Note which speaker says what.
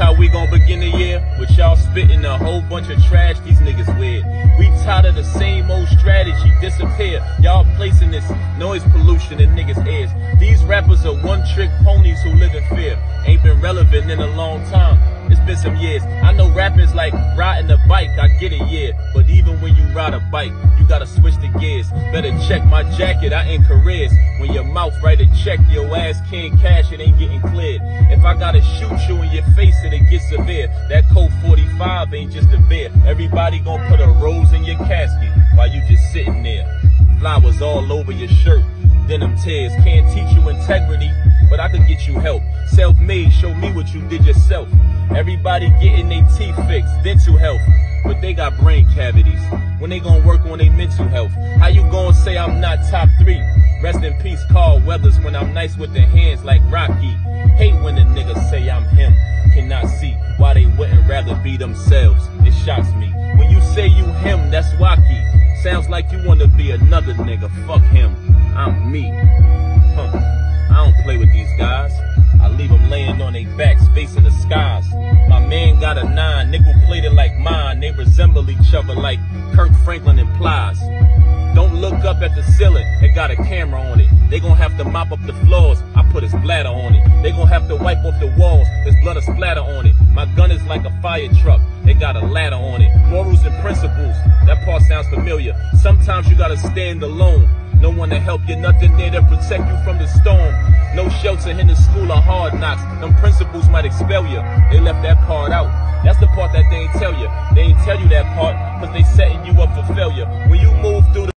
Speaker 1: how we gon' begin the year? With y'all spitting a whole bunch of trash, these niggas weird. We tired of the same old strategy, disappear. Y'all placing this noise pollution in niggas' ears. These rappers are one trick ponies who live in fear. Ain't been relevant in a long time. It's been some years. I know rappers like riding a bike, I get it, yeah. But even when you ride a bike, you gotta switch the gears. Better check my jacket, I ain't careers. When your mouth write a check, your ass can't cash, it ain't getting cleared. If I gotta shoot you in your severe, that Colt 45 ain't just a beer. Everybody gon' put a rose in your casket while you just sitting there. Flowers all over your shirt, denim tears. Can't teach you integrity, but I could get you help. Self-made, show me what you did yourself. Everybody getting their teeth fixed, dental health, but they got brain cavities. When they gonna work on their mental health? How you gonna say I'm not top three? Rest in peace, Carl Weathers, when I'm nice with the hands like Rocky. Hate when the niggas say I'm him. Cannot see why they wouldn't rather be themselves. It shocks me. When you say you him, that's wacky. Sounds like you wanna be another nigga. Fuck him. I'm me. Huh. I don't play with these guys. I leave them laying on their backs, facing the skies. My man got a nine, nickel mine. They resemble each other like Kirk Franklin implies. Don't look up at the ceiling, it got a camera on it. They gon' have to mop up the floors, I put his bladder on it. They gon' have to wipe off the walls, there's blood a splatter on it. My gun is like a fire truck, it got a ladder on it. Morals and principles, that part sounds familiar. Sometimes you gotta stand alone. No one to help you, nothing there to protect you from the storm. No shelter in the school of hard knocks. Them principles might expel you. They left that part out. That's the part that they ain't tell you. They you that part, cause they setting you up for failure. When you move through